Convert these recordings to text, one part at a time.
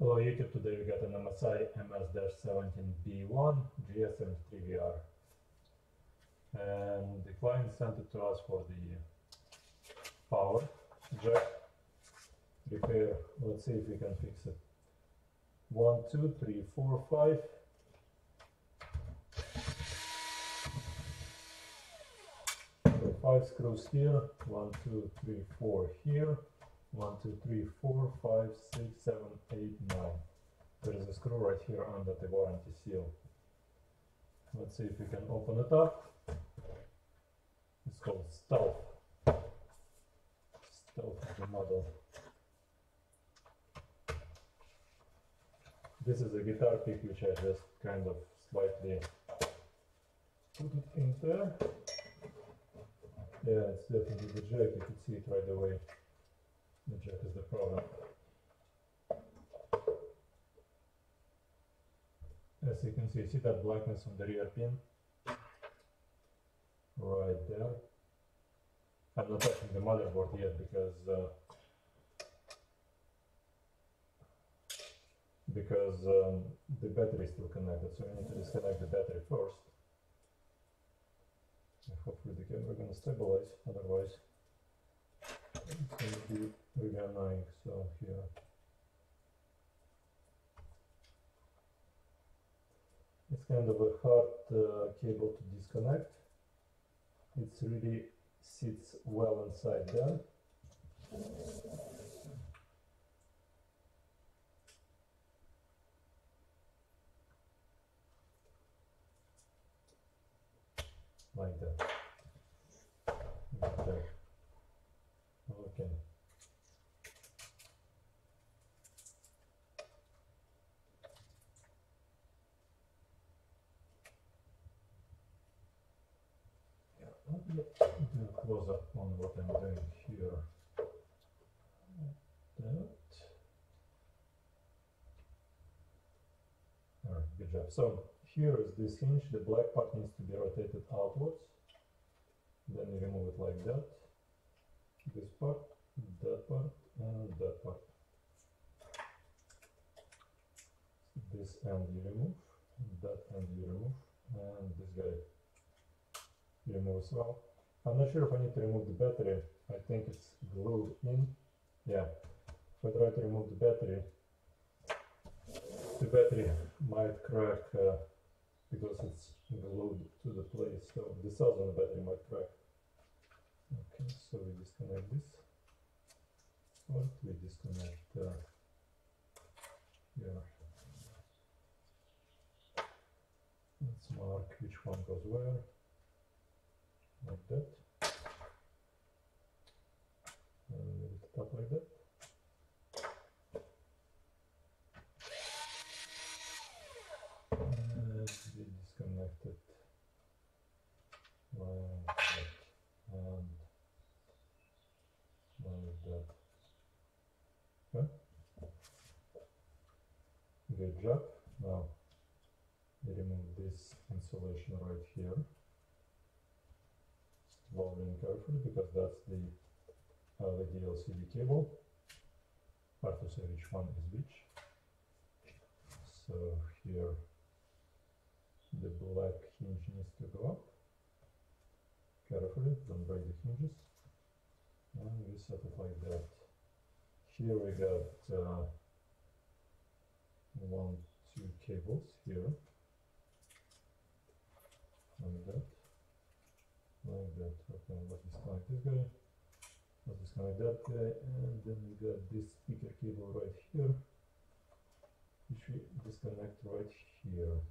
Hello YouTube, today we got an MSI MS-17B1 GS73VR and the client sent it to us for the power jack repair. Let's see if we can fix it. One, two, three, four, five. So five screws here, one, two, three, four here, one, two, three, four, five, six, seven, eight, nine. There is a screw right here under the warranty seal. Let's see if we can open it up. It's called Stealth. Stealth is the model. This is a guitar pick which I just kind of slightly put it in there. Yeah, it's definitely the jack, you could see it right away. The is the problem. As you can see, see that blackness on the rear pin? Right there. I'm not touching the motherboard yet because uh, because um, the battery is still connected, so we need to disconnect the battery first. Hopefully the camera gonna stabilize, otherwise it's gonna be really annoying. So here. It's kind of a hard uh, cable to disconnect. It really sits well inside there. Like that. Like that. Okay. Yeah, let me do a close up on what I'm doing here. That. Alright, good job. So here is this hinge, the black part needs to be rotated outwards. Then you remove it like that. This part, that part, and that part. This end you remove, that end you remove, and this guy you remove as well. I'm not sure if I need to remove the battery. I think it's glued in. Yeah. If I try to remove the battery, the battery might crack uh, because it's glued to the place. So the cells on the battery might crack. Okay, so we disconnect this part. We disconnect uh, here. Let's mark which one goes where. Like that. And lift it up like that. And we disconnect it that and like that. Okay. Good job. Now we remove this insulation right here. And carefully because that's the LED LCD cable. Hard to say which one is which. So here the black hinge needs to go up. Carefully, don't break the hinges. And we set it like that. Here we got uh, one, two cables here. Like that. Like that. Okay, let's disconnect this guy. Let's disconnect that guy. And then we got this speaker cable right here. Which we disconnect right here.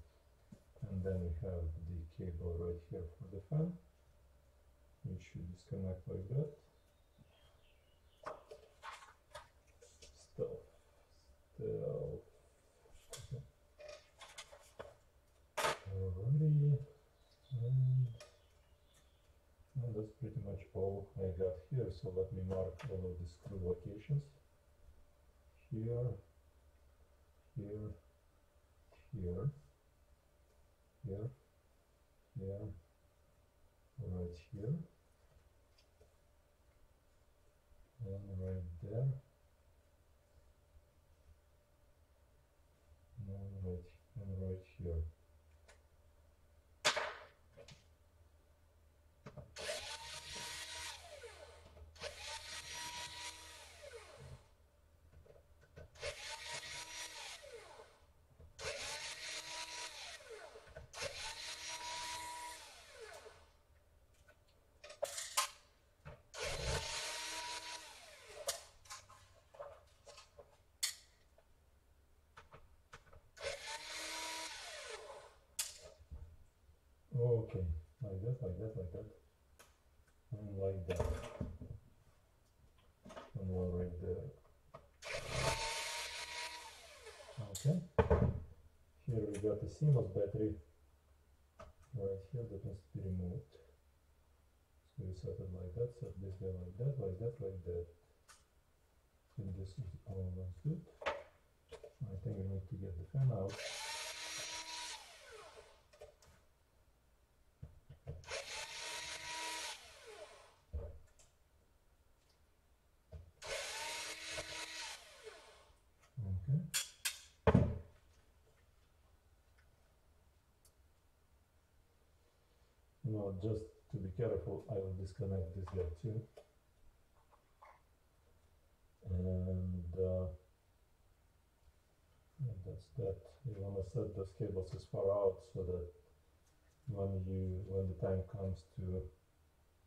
And then we have the cable right here for the fan. We should disconnect like that. Stealth. Stealth. Okay. Alrighty. And, and that's pretty much all I got here. So let me mark all of the screw locations. Here, here, here, here, here, right here, and right there, here. Okay, like that, like that, like that, and like that, and one right there. Okay, here we got the CMOS battery right here that needs to be removed. So we set it like that, set this guy like that, like that, like that. And this is almost good. I think we need to get the fan out. Okay. Just to be careful, I will disconnect this guy too. And uh, that's that. You want to set those cables as far out so that when you when the time comes to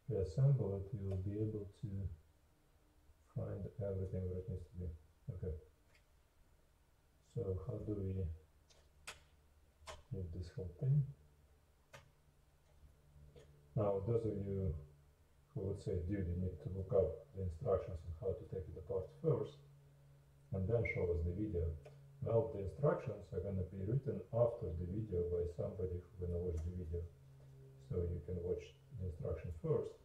reassemble it, you will be able to find everything where it needs to be. Okay. So how do we move this whole thing? Now, those of you who would say, dude, you need to look up the instructions on how to take it apart first, and then show us the video. Well, the instructions are going to be written after the video by somebody who's going to watch the video. So you can watch the instruction first.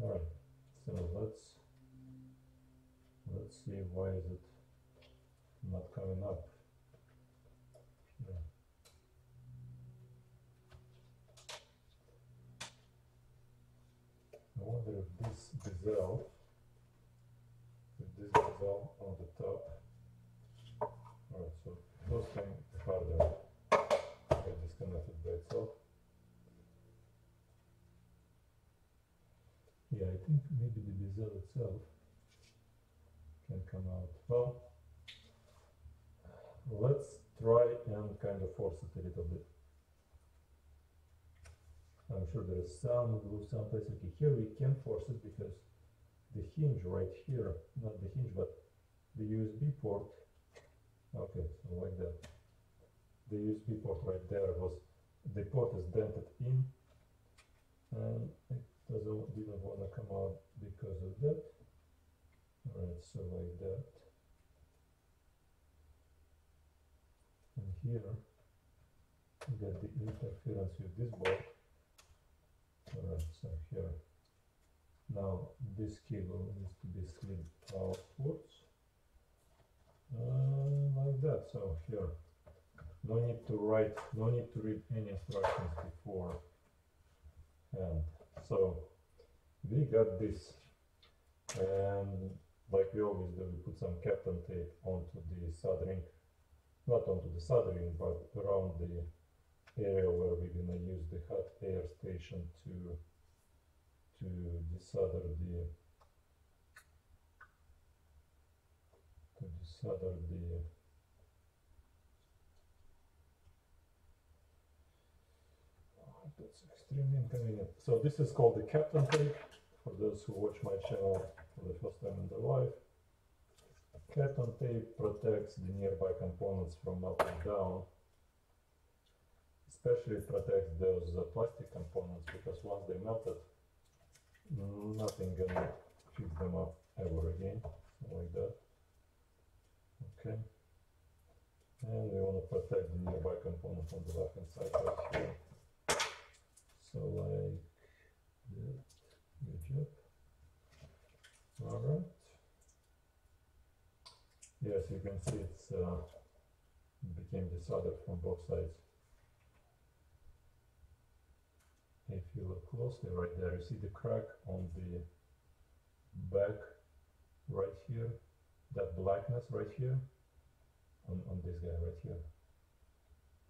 Alright, so let's let's see why is it not coming up. Yeah. I wonder if this dissolve, if this dissolve on the top. Alright, so those thing harder get disconnected by itself. Yeah, I think maybe the bezel itself can come out. Well, let's try and kind of force it a little bit. Sure there is some glue someplace. Okay, here we can force it because the hinge right here, not the hinge, but the USB port. Okay, so like that. The USB port right there was, the port is dented in and it doesn't, didn't want to come out because of that. Alright, so like that. And here, we get the interference with this board. Alright, so here. Now this cable needs to be slid outwards. Uh, like that, so here. No need to write, no need to read any instructions before And So we got this and like we always do, we put some Kapton tape onto the soldering, not onto the soldering, but around the area where we're gonna use the hot air station to to desolder the to desolder the oh, that's extremely inconvenient. So this is called the Kapton tape for those who watch my channel for the first time in their life. Kapton tape protects the nearby components from melting down especially protects those plastic components because once they melted, nothing gonna fix them up ever again, like that. Okay. And we want to protect the nearby component on the left hand side right here. So like that. Good job. Alright. Yes, you can see it's uh, became desoldered from both sides. If you look closely right there, you see the crack on the back right here, that blackness right here, on, on this guy right here.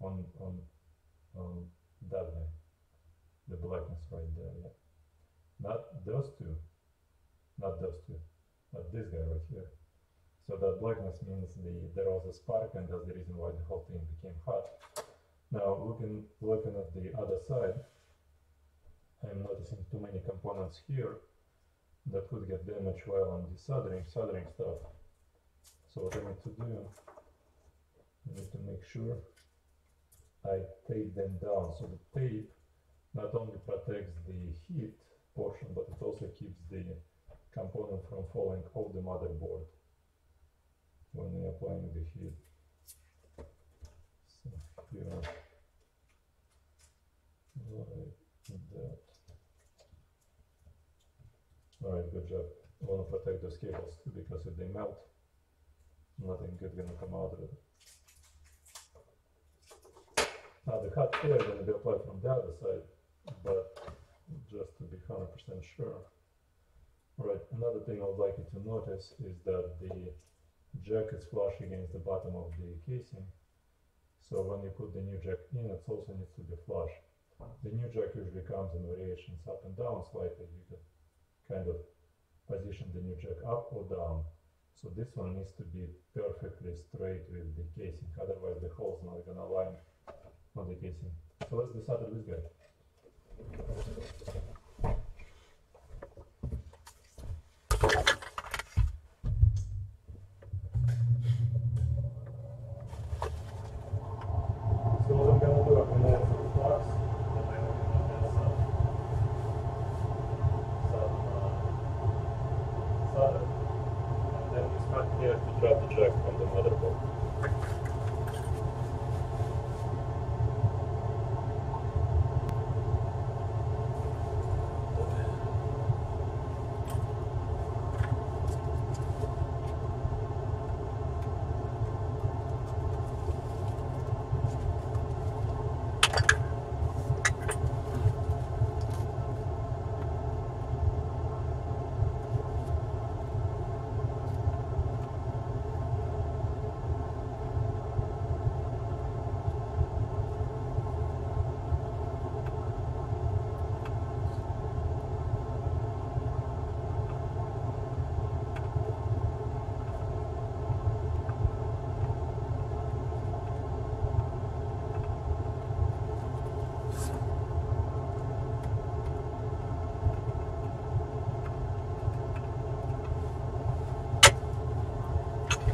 on on on that guy, the blackness right there. Yeah, not those two, not those two, but this guy right here. So that blackness means the there was a spark, and that's the reason why the whole thing became hot. Now looking looking at the other side, Noticing too many components here that could get damaged while I'm desoldering soldering stuff. So what I need to do, I need to make sure I tape them down. So the tape not only protects the heat portion, but it also keeps the component from falling off the motherboard when you're applying the heat. So here, that. Alright, good job. I want to protect those cables too, because if they melt, nothing good gonna come out of it. Now the hot air gonna be applied from the other side, but just to be hundred percent sure. Alright, another thing I would like you to notice is that the jack is flush against the bottom of the casing. So when you put the new jack in, it also needs to be flush. The new jack usually comes in variations up and down slightly. You kind of position the new jack up or down. So this one needs to be perfectly straight with the casing, otherwise the hole's not gonna align on the casing. So let's desolder this guy.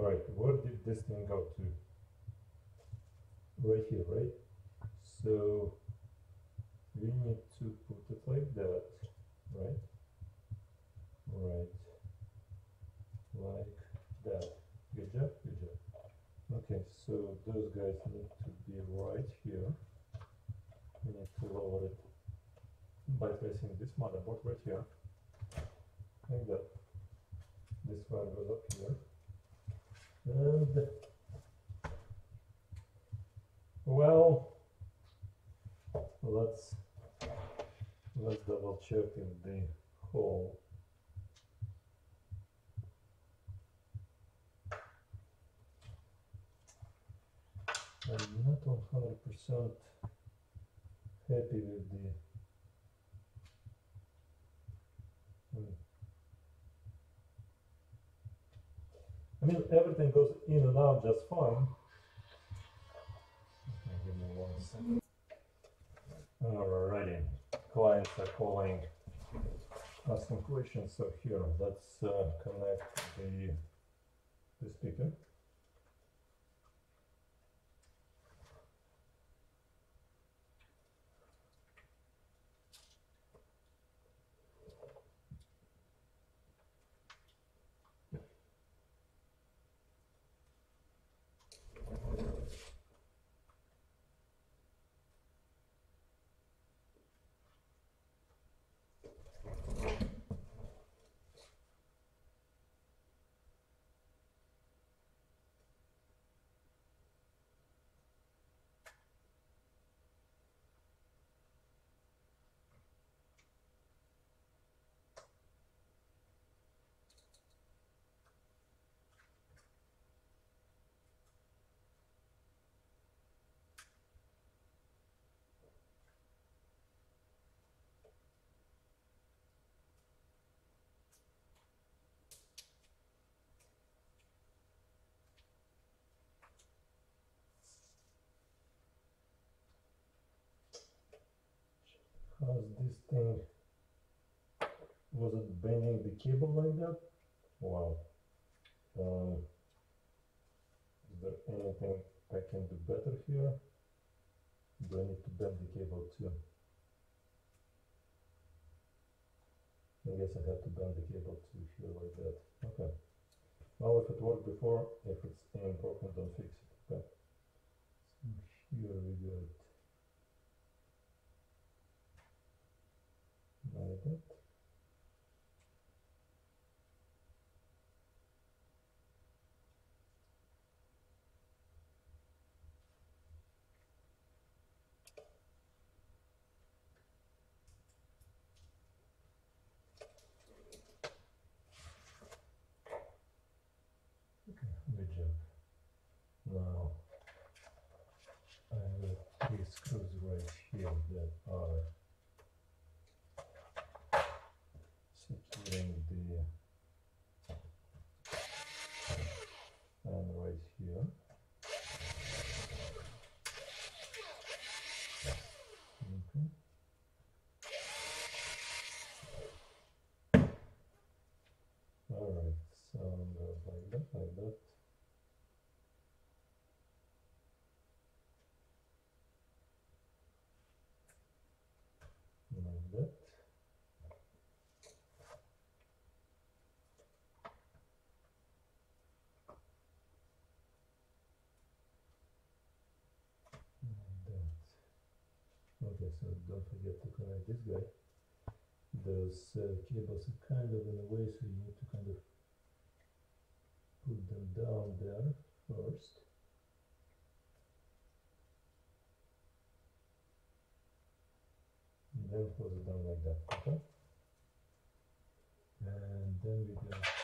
All right, where did this thing go to? Right here, right? So we need to put it like that, right? Right, like that. Good job, good job. Okay, so those guys need to be right here. We need to lower it by placing this motherboard right here, like that. This one goes up here, and well, let's let's double check if the hole I'm not one hundred percent happy with the I mean everything goes in and out just fine. Give me one second. Alrighty, clients are calling, asking questions. So here, let's uh, connect the the speaker. How's this thing? Was it bending the cable like that? Wow. Um, is there anything I can do better here? Do I need to bend the cable too? I guess I have to bend the cable to here like that. Okay. Well, if it worked before, if it's broken, don't fix it. Okay. So here we got like that. Okay, good job. Now, I have three screws that uh, are securing the and right here. Okay. All right, so goes like that, like that. Like that. Like that. Okay, so don't forget to connect this guy. Those uh, cables are kind of in a way, so you need to kind of put them down there first. And then close it down like that, okay? And then we got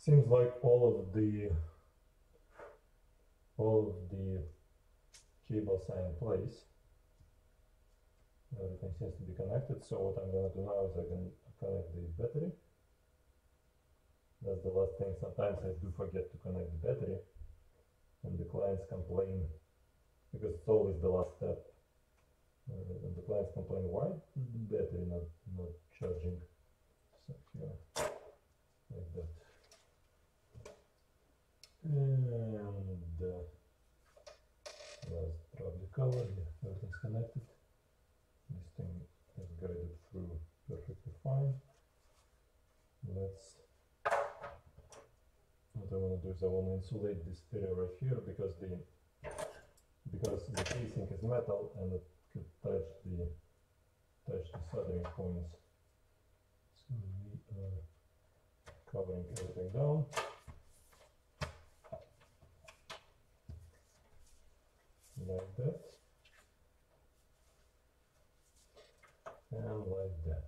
Seems like all of the all of the cables are in place. Everything seems to be connected. So what I'm gonna do now is I can connect the battery. That's the last thing. Sometimes I do forget to connect the battery, and the clients complain because it's always the last step. Uh, and the clients complain, why is the battery not not charging? So here, like that. And uh, let's drop the cover. Yeah, everything's connected. This thing is guided through perfectly fine. Let's. What I want to do is I want to insulate this area right here because the because the casing is metal and it could touch the touch the soldering points. So we are covering everything down. Like that and like that.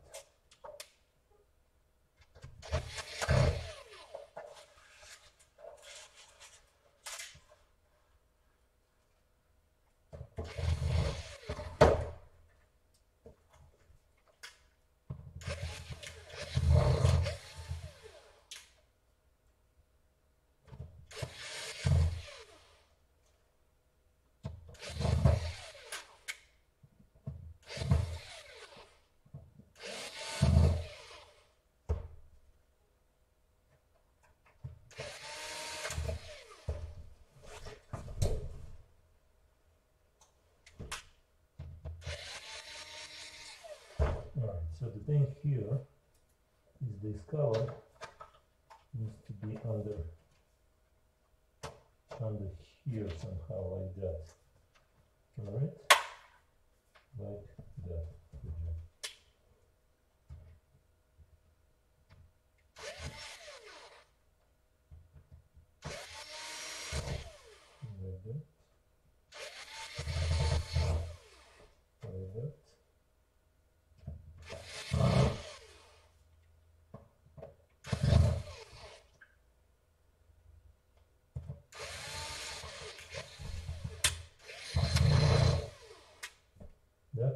Alright, so the thing here is this cover needs to be under under here somehow like that. Alright? Like that. Good job. Like that. Like that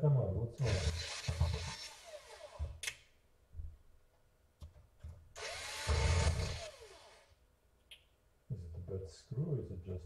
on. What's? Is it a bad screw or is it just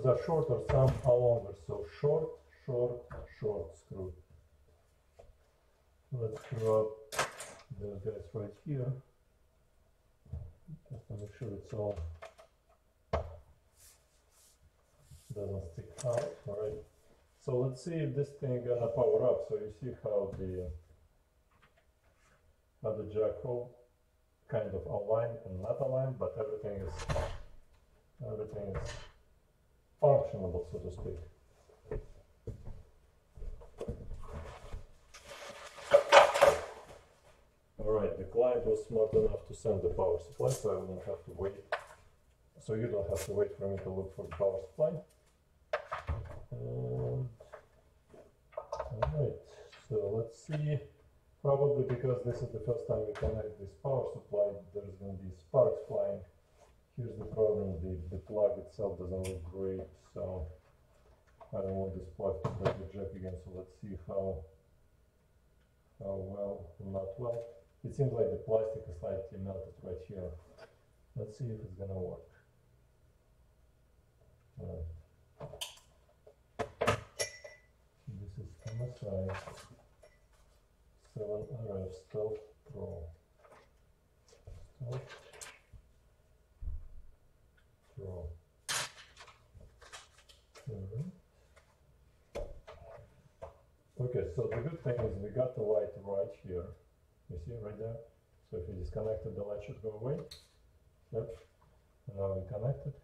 screws are shorter, some are longer. So short, short, short screw. Let's screw up those guys right here. Just to make sure it's all doesn't stick out. Alright. So let's see if this thing gonna power up. So you see how the how the jack hole kind of aligned and not aligned, but everything is everything is functionable, so to speak. All right, the client was smart enough to send the power supply, so I wouldn't have to wait. So you don't have to wait for me to look for the power supply. Um, and, alright, so let's see. Probably because this is the first time we connect this power supply, there's gonna be sparks flying. Here's the problem, the, the plug itself doesn't look great, so I don't want this plug to break the jack again, so let's see how how well, not well. It seems like the plastic is slightly melted right here. Let's see if it's gonna work. Uh, this is MSI 7 RF Stealth Pro. Stealth Alright. Mm-hmm. Okay, so the good thing is we got the light right here. You see right there? So if disconnect it, the light should go away. Yep. And now we connect it.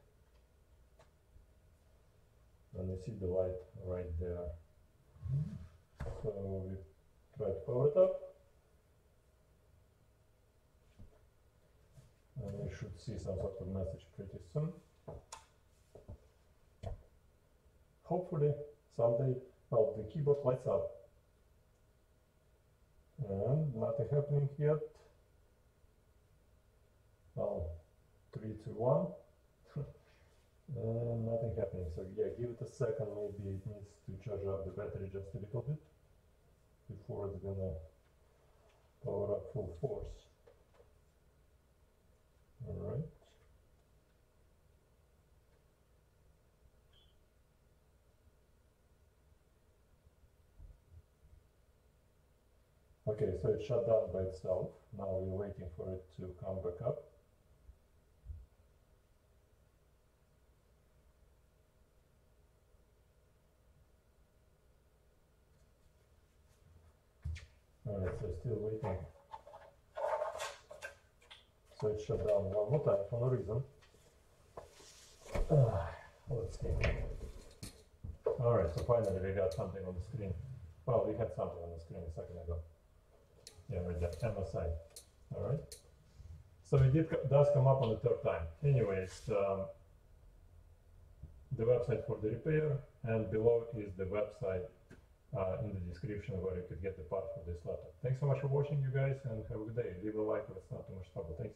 And you see the light right there. So we try to power it up. And we should see some sort of message pretty soon. Hopefully someday well, the keyboard lights up. And nothing happening yet. Well, three, two, one. and nothing happening. So yeah, give it a second. Maybe it needs to charge up the battery just a little bit before it's gonna power up full force. All right. Okay, so it shut down by itself. Now we're waiting for it to come back up. Alright, so still waiting. So it shut down one more time for no reason. Ah, let's see. Alright, so finally we got something on the screen. Well, we had something on the screen a second ago. Yeah, right there, MSI. Alright. So it did, does come up on the third time. Anyways, um, the website for the repair, and below is the website uh, in the description where you could get the part for this laptop. Thanks so much for watching, you guys, and have a good day. Leave a like if it's not too much trouble. Thanks.